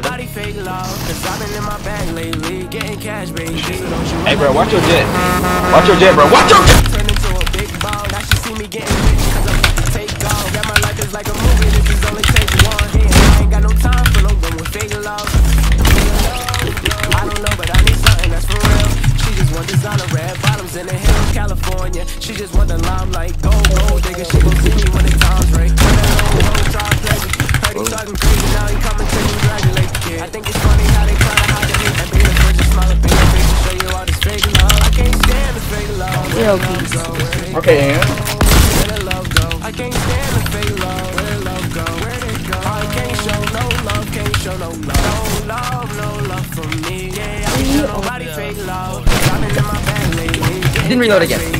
nobody fake love. Cause I've been in my bag lately, getting cash, baby. Hey, bro, watch your jet. Watch your jet, bro. Watch your jet. Turn into a big ball. Now she see me getting rich cause I'm about to take off. Yeah, my life is like a movie, this is only take one. Yeah, I ain't got no time for no fake love. I don't know, but I need something that's for real. She just want designer red bottoms in the hills, California. She just want the limelight, gold, gold digger. She gon' see me when the time's right. When that old hoe try to play me. Talking crazy, now he coming to congratulate the kid. I think it's funny how they try to hide the hate and be the first to smile up in your to show you all this fake love. I can't stand the fake love. Real peace. the love go? Where they Okay, yeah. where the love go? I can't stand the fake love. Where the love go? Where they go? I can't show no love, can't show no love. No love, no love from me. Yeah, I ain't show nobody fake love. I've been in my bag lately. Didn't reload again.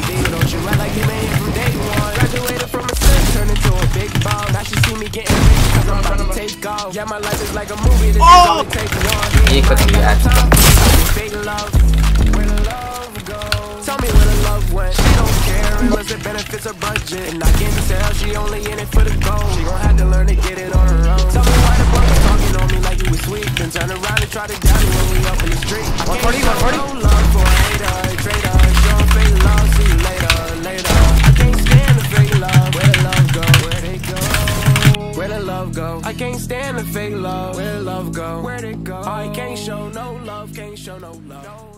Yeah, my life is like a movie. This is oh! only take one. Iyi kötü bir yer. Fake love, where the love go? Tell me where the love went. She don't care unless it benefits her budget. And I can tell she only in it for the gold. She gon' have to learn to get it on her own. Tell me why the brother talking on me like you was sweet. Then turn around and try to doubt me when we up in the street. 140, 140. Go? I can't stand the fake love. Where love go? Where they go? I can't show no love, can't show no love.